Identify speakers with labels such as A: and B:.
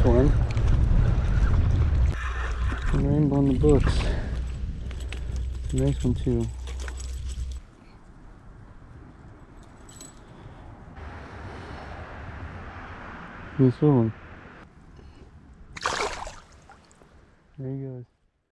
A: That's one. Rainbow in the books. Nice one too. This one. There he goes.